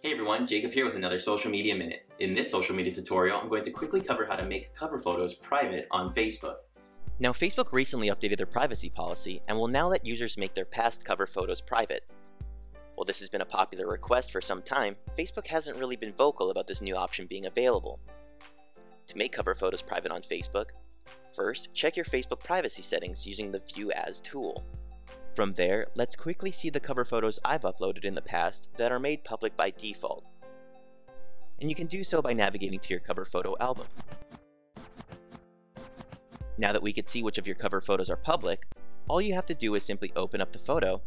Hey everyone, Jacob here with another Social Media Minute. In this social media tutorial, I'm going to quickly cover how to make cover photos private on Facebook. Now Facebook recently updated their privacy policy and will now let users make their past cover photos private. While this has been a popular request for some time, Facebook hasn't really been vocal about this new option being available. To make cover photos private on Facebook, first check your Facebook privacy settings using the View As tool. From there, let's quickly see the cover photos I've uploaded in the past that are made public by default. And you can do so by navigating to your cover photo album. Now that we can see which of your cover photos are public, all you have to do is simply open up the photo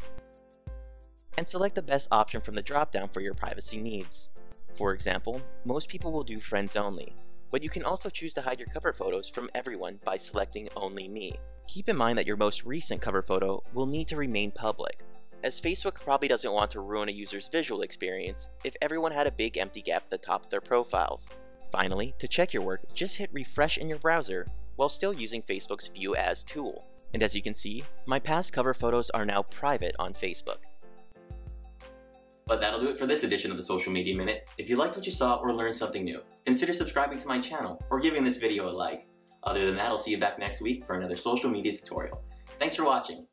and select the best option from the dropdown for your privacy needs. For example, most people will do friends only, but you can also choose to hide your cover photos from everyone by selecting Only Me. Keep in mind that your most recent cover photo will need to remain public, as Facebook probably doesn't want to ruin a user's visual experience if everyone had a big empty gap at the top of their profiles. Finally, to check your work, just hit refresh in your browser while still using Facebook's View As tool. And as you can see, my past cover photos are now private on Facebook. But that'll do it for this edition of the Social Media Minute. If you liked what you saw or learned something new, consider subscribing to my channel or giving this video a like. Other than that, I'll see you back next week for another social media tutorial. Thanks for watching.